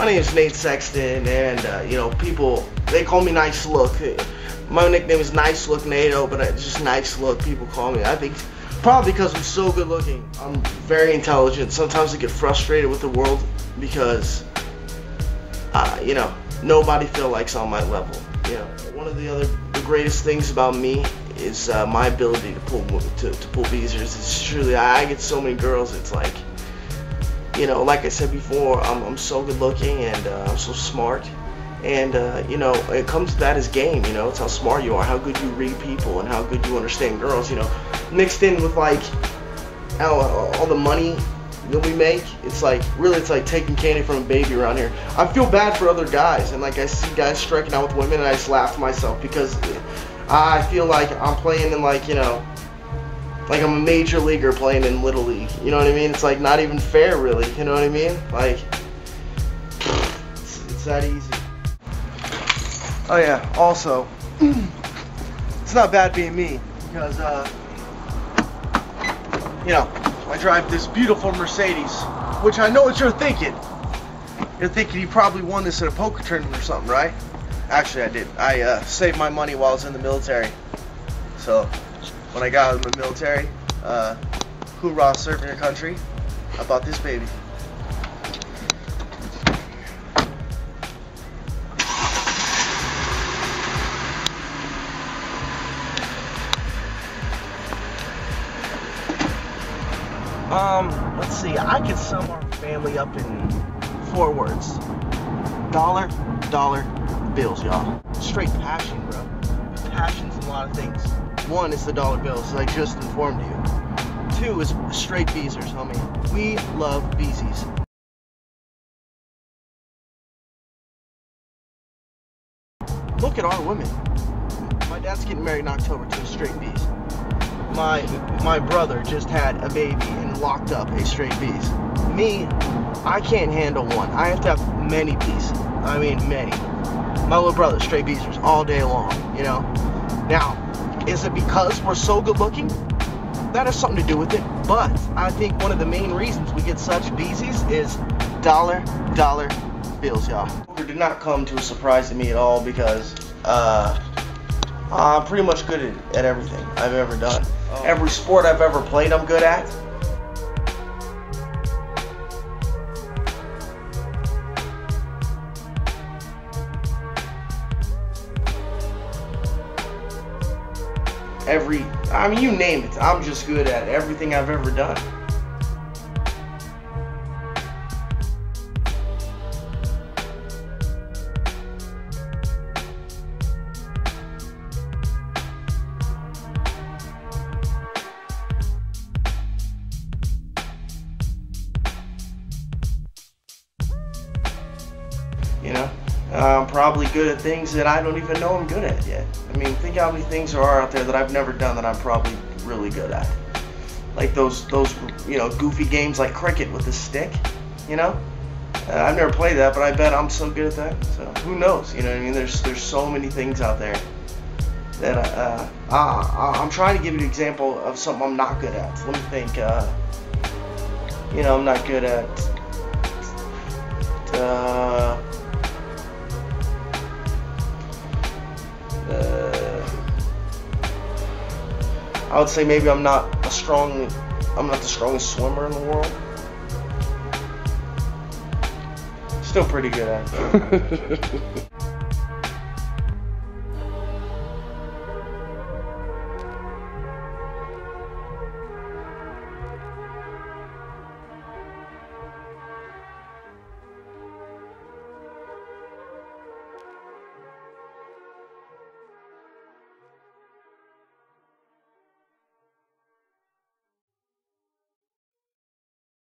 My name is Nate Sexton, and uh, you know, people they call me Nice Look. My nickname is Nice Look Nate-O, but it's just Nice Look. People call me. I think probably because I'm so good looking. I'm very intelligent. Sometimes I get frustrated with the world because, uh, you know, nobody feel like's on my level. You know, one of the other the greatest things about me is uh, my ability to pull to, to pull beezers. It's truly I, I get so many girls. It's like you know, like I said before, I'm, I'm so good looking and uh, I'm so smart. And, uh, you know, it comes to that as game, you know, it's how smart you are, how good you read people, and how good you understand girls, you know. Mixed in with, like, how, uh, all the money that we make, it's like, really, it's like taking candy from a baby around here. I feel bad for other guys, and, like, I see guys striking out with women, and I just laugh to myself because I feel like I'm playing in, like, you know, like a major leaguer playing in little league. You know what I mean? It's like not even fair, really. You know what I mean? Like it's, it's that easy. Oh yeah. Also, it's not bad being me because uh, you know I drive this beautiful Mercedes, which I know what you're thinking. You're thinking you probably won this at a poker tournament or something, right? Actually, I did. I uh, saved my money while I was in the military. So when I got out of the military, uh, hoorah, serving your country, I bought this baby. Um, let's see, I could sum our family up in four words. Dollar, dollar, bills, y'all. Straight passion, bro. Passion's a lot of things. One is the dollar bills, as I just informed you. Two is straight beezers, homie. We love beezies. Look at our women. My dad's getting married in October to a straight bees. My my brother just had a baby and locked up a straight bees. Me, I can't handle one. I have to have many bees. I mean many. My little brother, straight beezers all day long, you know. Now, is it because we're so good looking? That has something to do with it. But I think one of the main reasons we get such beesies is dollar, dollar bills, y'all. It did not come to a surprise to me at all because uh, I'm pretty much good at, at everything I've ever done. Oh. Every sport I've ever played, I'm good at. Every, I mean, you name it. I'm just good at everything I've ever done. You know? I'm probably good at things that I don't even know I'm good at yet. I mean, think how many things there are out there that I've never done that I'm probably really good at. Like those, those, you know, goofy games like cricket with the stick, you know? Uh, I've never played that, but I bet I'm so good at that. So who knows? You know what I mean? There's, there's so many things out there that uh, uh, I'm trying to give you an example of something I'm not good at. Let me think. Uh, you know, I'm not good at. I would say maybe I'm not a strong, I'm not the strongest swimmer in the world. Still pretty good at it.